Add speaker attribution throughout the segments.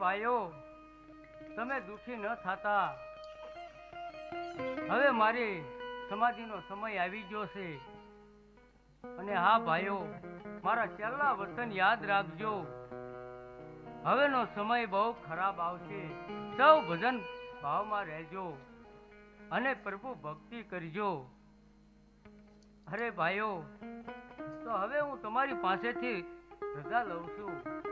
Speaker 1: ભાઈઓ, તમે દુખી ન થતા. હવે મારી સમાધિનો સમય આવી ગયો છે. અને હા ભાઈઓ, મારા છેલ્લા વતન યાદ રાખજો. હવેનો સમય બહુ ખરાબ આવશે. સૌ ભજન ભાવમાં રહેજો અને પ્રભુ ભક્તિ કરજો. અરે ભાઈઓ, તો હવે હું તમારી પાસેથી રજા લઉં છું.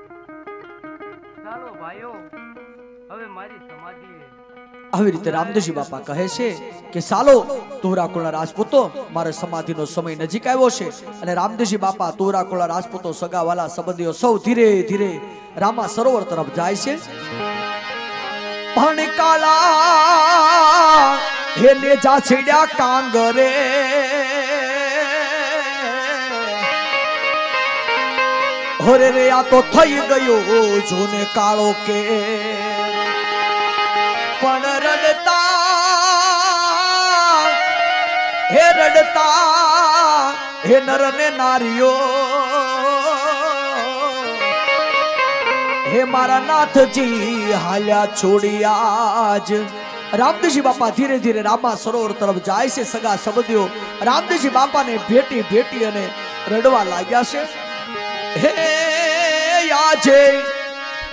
Speaker 2: આવી રીતે રામદેવજી બાપા કહે છે કે સાલો તોરાકુળના રાજપૂતો, મારે સમાધિનો સમય નજીક આવ્યો છે અને રામદેવજી બાપા તોરાકુળના રાજપૂતો સગાવાલા સંબંધીઓ સૌ ધીરે ધીરે રામા સરોવર તરફ જાય છે. પણ કાલા એને જા છેડ્યા કાંગરે. હોરે રે, આ તો થઈ ગયો જોને કાળો કે. પણ રડતા, હે રડતા, હે નર ને નારીઓ. હે મારા નાથજી, હાલ્યા છોડિયા જ રામદેવજી બાપા ધીરે ધીરે રામા સરોવર તરફ જાય છે, સગા સંબંધીઓ. રામદેવજી બાપાને ભેટી ભેટી અને રડવા લાગ્યા છે. હે, આજે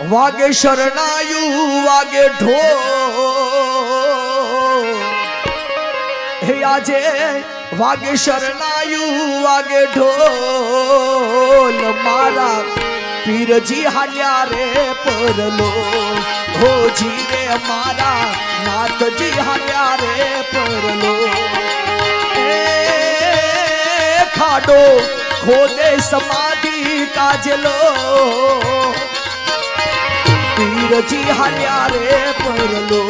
Speaker 2: વાગે શરણાયું, વાગે ઢો હે, આજે વાગે શરણાયું, વાગે ઢોલ. મારા પીરજી હાલ્યા રે પરલો. હોજી રે મારા નાથજી હાલ્યા રે પરલો. એ ખાડો ખોદે સમાધિ કાજલો પીરજી હાલ્યા રે પરલો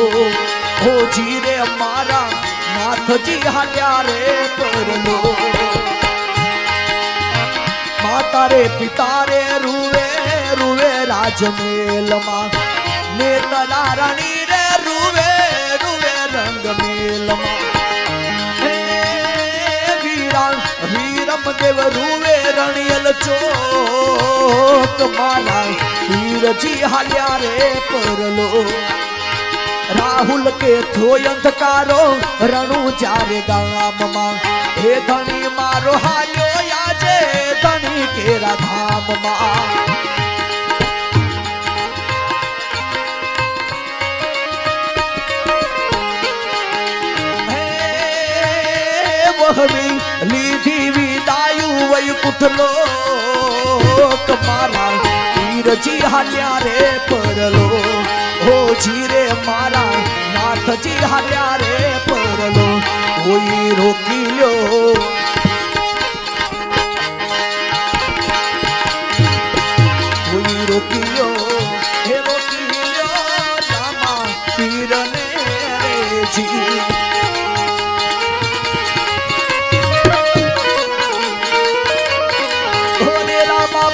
Speaker 2: હોજી રે મારા નાથજી હાલ્યા રે પરલો માતા રે પિતા રે રૂવે રૂવે રાજમેલમાં નેતરા રણી રે રૂવે રૂવે રંગ મેલમાં હે દેવ રૂવે રણિયલ ચોક. મારા રાહુલ કે થોય અંધકારો, રણુ ચારે ગામમાં. હે ધણી, મારો હાલ્યો આજે ધણી કેરા ધામમાં. હે વહમી લોક મારા વીરજી હાલ્યા રે પરલો. હો જીરે મારા નાથજી હાલ્યા રે પરલો. કોઈ રોકી લ્યો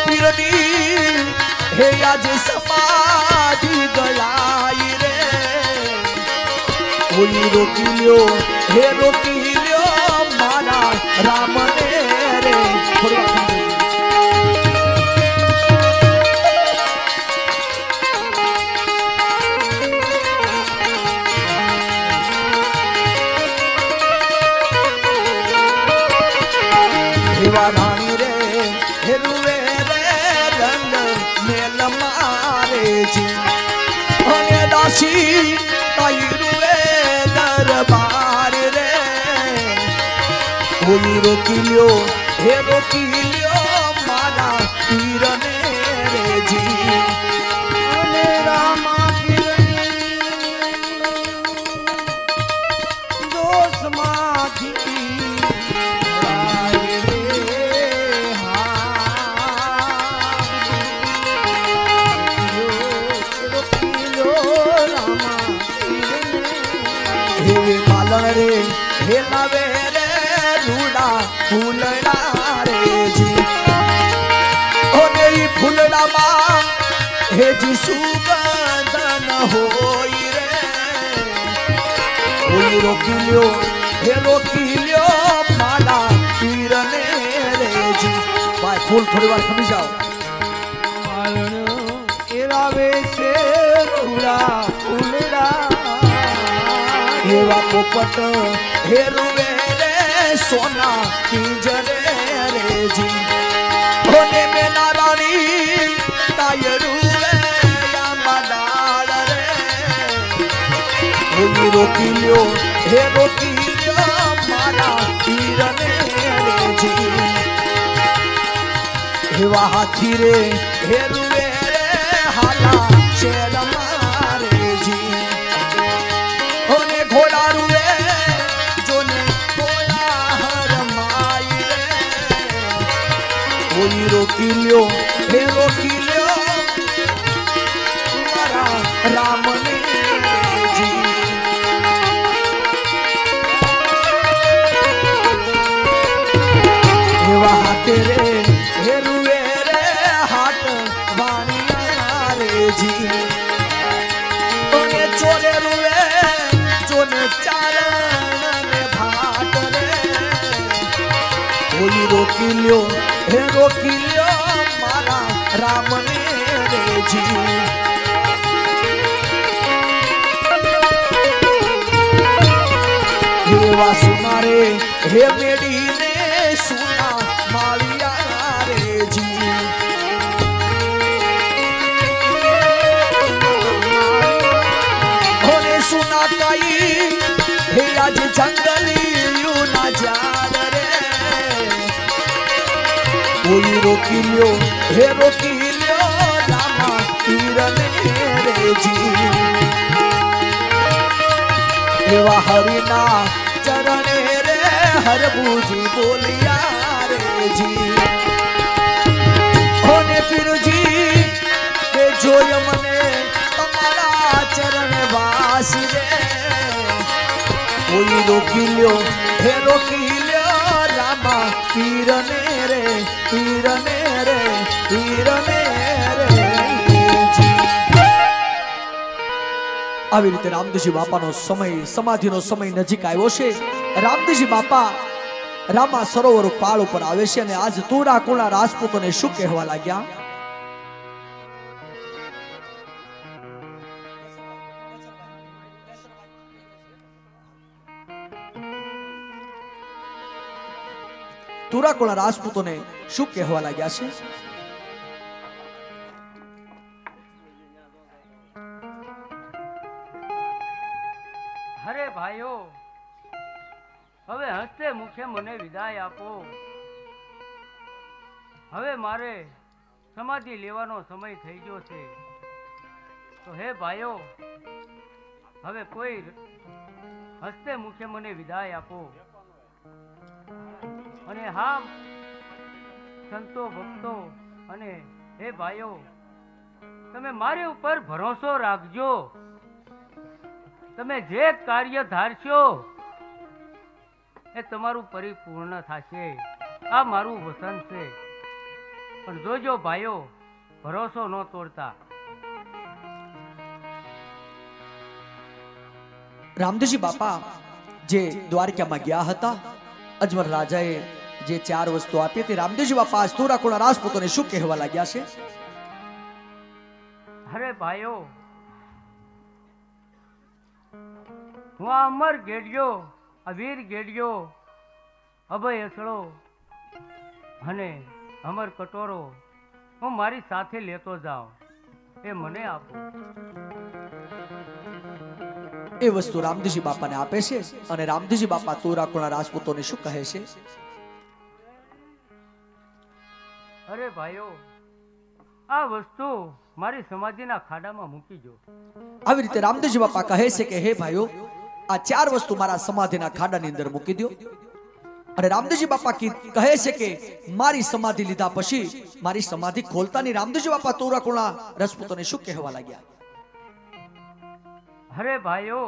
Speaker 2: પીરની હે આજે સમાધિ ગળાઈ રે. ઓલી રોકી લ્યો, હે રોકી લ્યો મારા રામને રે. રાણી જી અને દાસી તાઈ રૂવે દરબાર રે. કોઈ રોકી લ્યો, હે રોકી લ્યો મારા પીરને. રે
Speaker 3: હે
Speaker 2: લાવે રે રૂડા ફૂલડા રે જી. દેઈ ફૂલડામાં હે જી સુગંધ ન હોય રે. કોઈ રોકી લ્યો હે રોકી લ્યો મારા પીરને રે જી. ભાઈ ફૂલ થોડી વાર ખમી જાઓ.
Speaker 3: કારણ એ છે રૂડા ફૂલડા
Speaker 2: એવા પોપટ હેરુવે રે સોના કિંજરે રેજી ઓને મેના રાણી તાયરુવે યામડાળ રે. ઓઈ રોકી લ્યો, હે રોકી લ્યો, મારા પીરને રેજી એવા હાથી રે કોઈ રોકી લ્યો હે રોકી લ્યો મારા રામને એવા હાથે રે હે રે, હાથ વાણિયા રે ચોરે રૂએ, ચોને ચારણ રોકી લ્યો હે રોકી લ્યો મારા રામને રેજી. હે વાસુ મારે હે મેડીને કોઈ રોકી લ્યો હે રોકી લ્યો રામા તીરને રેજી એવા હરિના ચરણે રે હરબુજી બોલિયા રેજી હોને પીરજી તે જોય મને તમારા ચરણ વાસી રે કોઈ રોકી લ્યો હે રોકી લ્યો રામા પીરને રે પીરને રે પીરને રે. આવી રીતે રામદેવજી બાપાનો સમય, સમાધિનો સમય નજીક આવ્યો છે. રામદેવજી બાપા રામા સરોવર પાળ ઉપર આવે છે અને આજ તુરા કુણા રાજપૂતોને શું કહેવા લાગ્યા? તુરાકોળા રાજપૂતોને શું કહેવા લાગ્યા છે?
Speaker 1: અરે ભાઈઓ, હવે હસ્તે મુખે મને વિદાય આપો. હવે મારે સમાધિ લેવાનો સમય થઈ ગયો છે. તો હે ભાઈઓ, હવે કોઈ હસ્તે મુખે મને વિદાય આપો. અને હા, સંતો, ભક્તો અને હે ભાઈઓ, તમે મારી ઉપર ભરોસો રાખજો. તમે જે કાર્ય ધારશો એ તમારું પરિપૂર્ણ થશે. આ મારું વસન છે. પણ જોજો ભાઈઓ, ભરોસો ન તોડતા.
Speaker 2: રામદેવજી બાપા, જે દ્વારકામાં ગયા હતા અજમર રાજાએ જે ચાર વસ્તુ આપી હતી રામદેવજી બાપા આજ રાજપૂતોને શું કહેવા લાગ્યા છે?
Speaker 1: અરે ભાઈઓ હું અમર ગેડિયો અવીર ગેડિયો અભય અસળો અને અમર કટોરો હું મારી સાથે લેતો જાઉં એ મને આપો.
Speaker 2: એ વસ્તુ રામદેવજી બાપાને આપે છે અને રામદેવજી બાપા તુરાકોળા રાજપૂતોને શું કહે છે?
Speaker 1: અરે ભાઈઓ આ વસ્તુ મારી સમાધિના ખાડામાં મૂકી જો
Speaker 2: આવી રીતે રામદેવજી બાપા કહે છે કે હે ભાઈઓ આ ચાર વસ્તુ મારા સમાધિના ખાડાની અંદર મૂકી દો અને રામદેવજી બાપા કહે છે કે મારી સમાધિ લીધા પછી મારી સમાધિ ખોલતા ની રામદેવજી બાપા તુરાકોળા રાજપૂતોને શું કહેવા લાગ્યા?
Speaker 1: અરે ભાઈઓ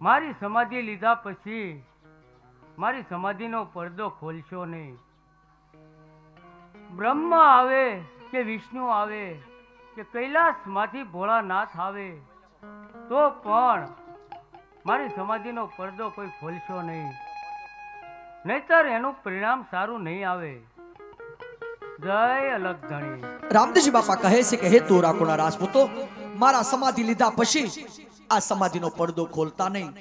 Speaker 1: મારી સમાધિ લીધા પછી મારી સમાધિનો પડદો ખોલશો નહીં. બ્રહ્મા આવે કે વિષ્ણુ આવે કે કૈલાસમાંથી ભોળાનાથ આવે, તો પણ મારી સમાધિનો પડદો કોઈ ખોલશો નહીં. નહીતર એનું પરિણામ સારું નહીં આવે. જય અલગ ધણી
Speaker 2: રામદેવજી બાપા કહે છે કે, હે તોરાકોના રાજપૂતો, મારા સમાધિ લીધા પછી આ સમાધિનો પડદો ખોલતા નહીં.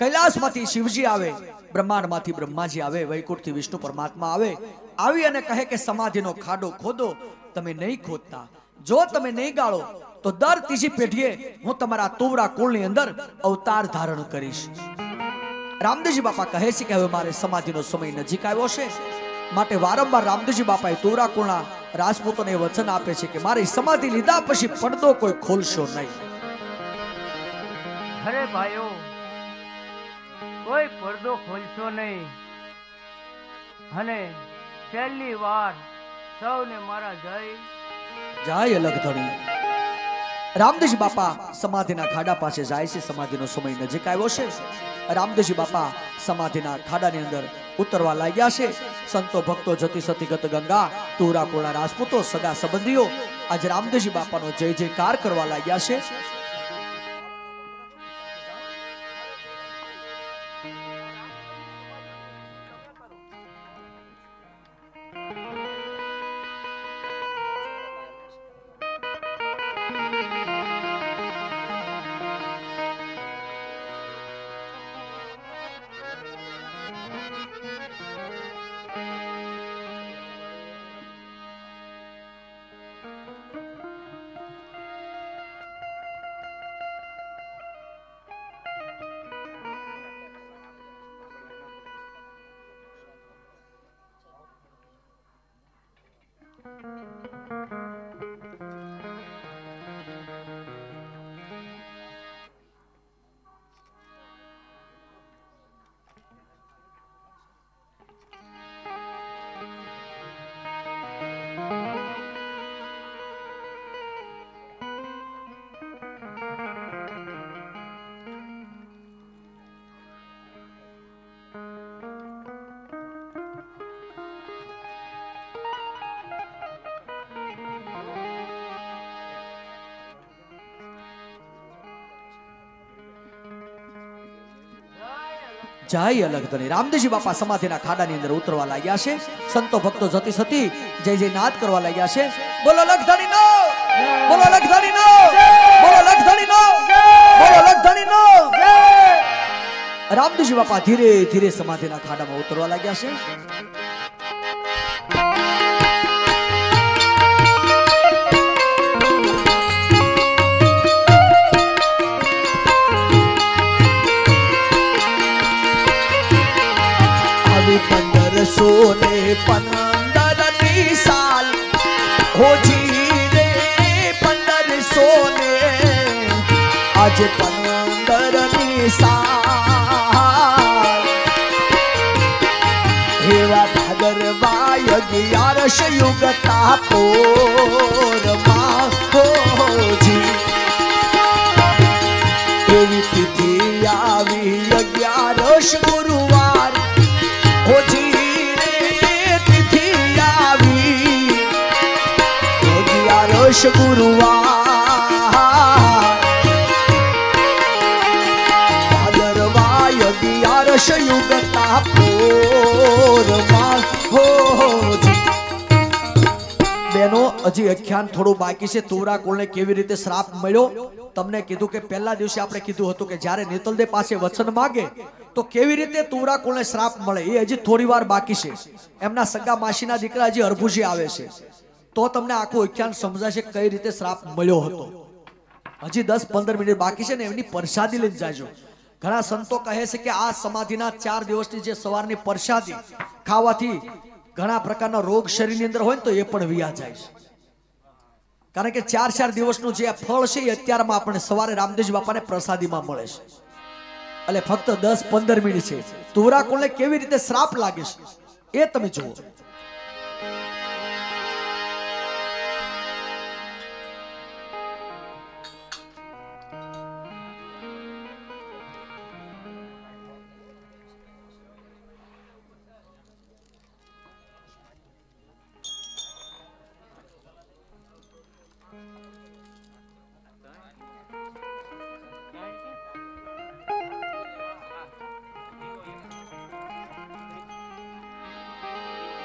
Speaker 2: કૈલાસમાંથી શિવજી આવે, બ્રહ્માંડમાંથી બ્રહ્માજી આવે, વૈકુંઠથી વિષ્ણુ પરમાત્મા આવે, આવી અને કહે કે સમાધિનો ખાડો ખોદો, તમે નહીં ખોદતા. જો તમે નહીં ગાળો, તો દર ત્રીજી પેઢીએ હું તમારા તુવરા કુળની અંદર અવતાર ધારણ કરીશ. રામદેવજી બાપા કહે છે કે હવે મારે સમાધિનો સમય નજીક આવ્યો છે. માટે વારંવાર રામદેવજી બાપાએ તોરાકુળના રાજપૂતોને વચન આપે છે કે મારી સમાધિ લીધા પછી પડદો કોઈ ખોલશો નહીં.
Speaker 1: ભાઈઓ કોઈ પડદો ખોલશો નહીં. અને છેલ્લી વાર સૌને મારા જય.
Speaker 2: જય અલગ ધણી. બાપા સમાધિના ખાડા પાસે જાય છે. સમાધિનો સમય નજીક આવ્યો છે. રામદેવજી બાપા સમાધિના ખાડાની અંદર ઉતરવા લાગ્યા છે. સંતો ભક્તો જતી સતી ગત ગંગા તુરાકોળા રાજપૂતો, સગા સંબંધીઓ આજે રામદેવજી બાપાનો જય જયકાર કરવા લાગ્યા છે. જય અલગ ધણી. રામદેવજી બાપા સમાધિના ખાડાની અંદર ઉતરવા લાગ્યા છે. સંતો ભક્તો જતી સતી જય જય નાદ કરવા લાગ્યા છે. બોલો અલગ ધણી નો! બોલો અલગ ધણી નો! બોલો અલગ ધણી નો! બોલો અલગ ધણી નો! રામદેવજી બાપા ધીરે ધીરે સમાધિના ખાડામાં ઉતરવા લાગ્યા છે. પંદરસો ને પંદરની સાલ હોજી રે પંદરસો ને આજે પંદરની સાલ એવા ભાદરવાય અગિયારસ યુગતા પોરમાં હોજી એવી તિથિ આવી અગિયારસ ગુરુવાર હોજી પોરમાં હોજી બેનો, હજી અખ્યાન થોડું બાકી છે. તુવરા કુળને કેવી રીતે શ્રાપ મળ્યો? તમને કીધું કે પહેલા દિવસે આપણે કીધું હતું કે જ્યારે નેતલદે પાસે વચન માગે, તો કેવી રીતે તુવરા કુળને શ્રાપ મળે? એ હજી થોડી વાર બાકી છે. એમના સગા માસીના દીકરા હજી અરભુજી આવે છે. તો તમને આખું અખ્યાન સમજાશે કઈ રીતે શ્રાપ મળ્યો હતો. હજી દસ પંદર મિનિટ બાકી છે ને એમની પ્રસાદી લઈને જાજો. ઘણા સંતો કહે છે કે આ સમાધિના ચાર દિવસની જે સવારની પ્રસાદી ખાવાથી ઘણા પ્રકારના રોગ શરીરની અંદર હોય ને તો એ પણ વિયા જાય છે. કારણ કે ચાર ચાર દિવસનું જે ફળ છે એ અત્યારમાં આપણે સવારે રામદેવજી બાપાને પ્રસાદીમાં મળે છે. એટલે ફક્ત દસ પંદર મિનિટ છે. તુવરા કોને કેવી રીતે શ્રાપ લાગે છે એ તમે જુઓ.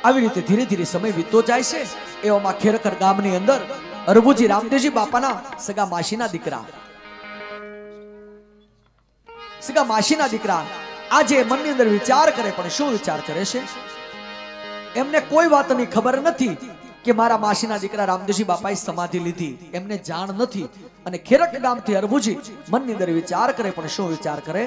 Speaker 2: આવી રીતે ધીરે ધીરે સમય વીતતો જાય છે. એવામાં ખેરકર ગામની અંદર અરબુજી રામદેવજી બાપાના સગા માસીના દીકરા. સગા માસીના દીકરા આજે મનની અંદર વિચાર કરે, પણ શું વિચાર કરે છે? એમને કોઈ વાતની ખબર નથી કે મારા માસીના દીકરા રામદેવજી બાપાએ સમાધિ લીધી. એમને જાણ નથી. અને ખેરક ગામથી અરબુજી મનની અંદર વિચાર કરે, પણ શું વિચાર કરે?